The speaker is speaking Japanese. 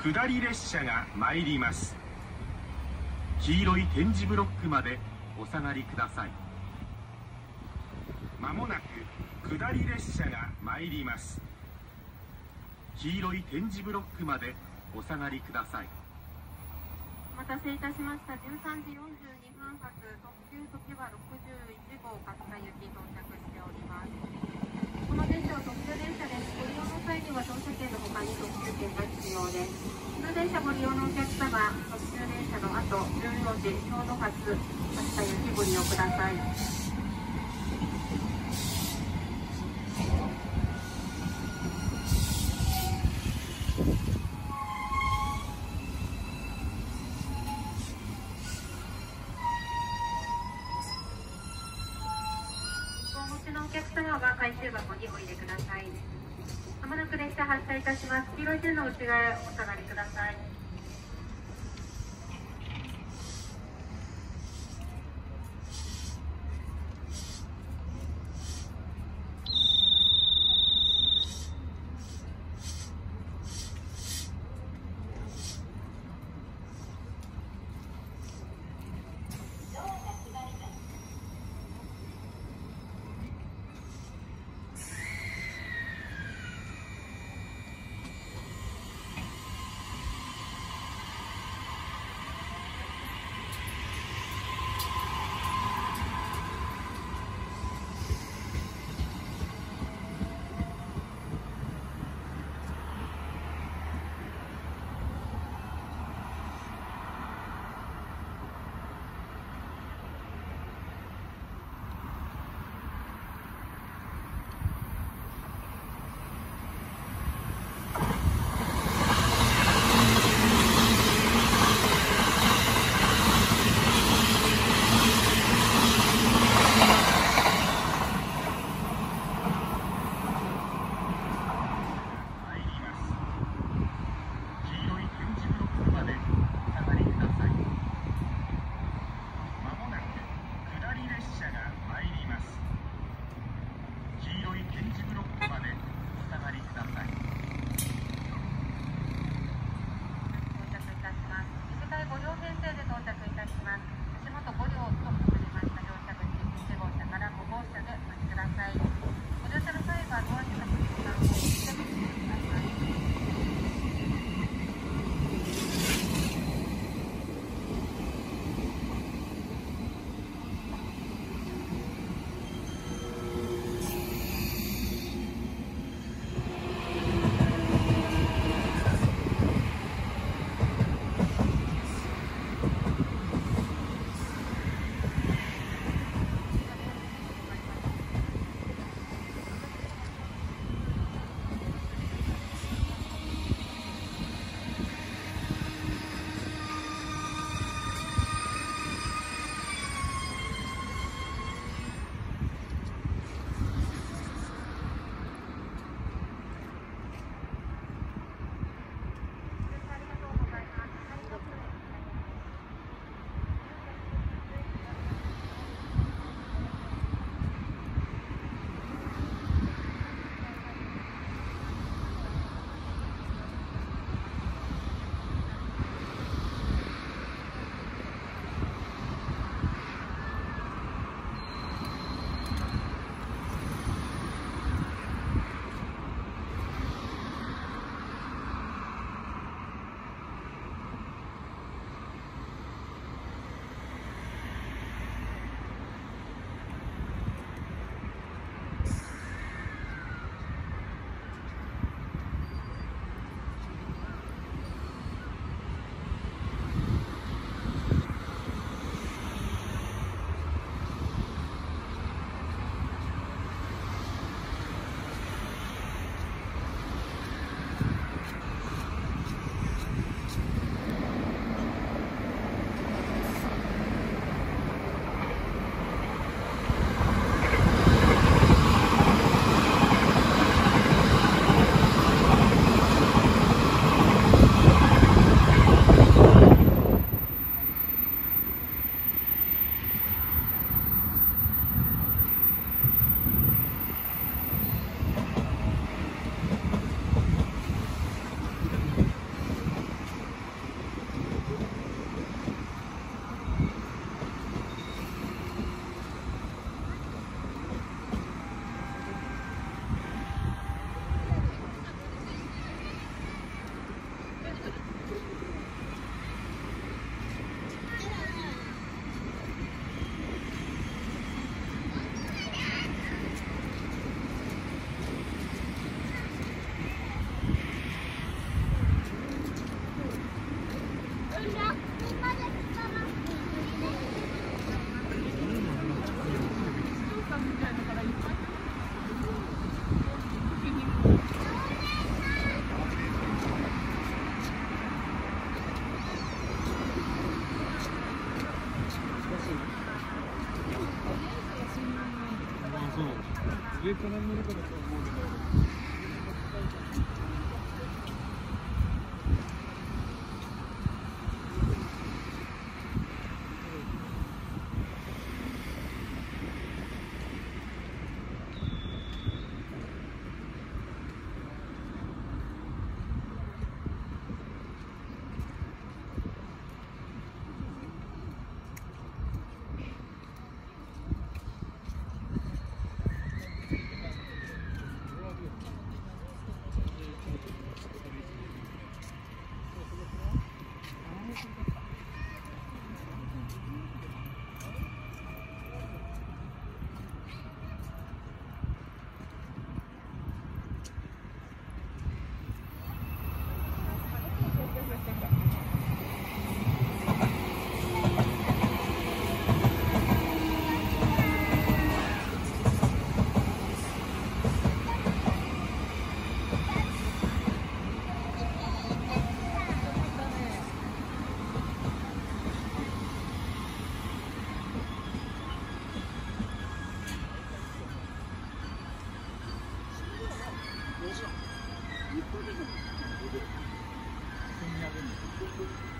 下り列車が参ります。黄色い点字ブロックまでお下がりください。まもなく下り列車が参ります。黄色い点字ブロックまでお下がりください。お待たせいたしました。13時42分発特急時は61号勝田行き到着しております。この電車は特急電車ですご利用の際には乗車券の他に特急券が必要です通電車ご利用のお客様、特急電車の後、14時ちょうど発、明日雪ご利用ください。します。黄色い線の内側へお下がりください。Thank you.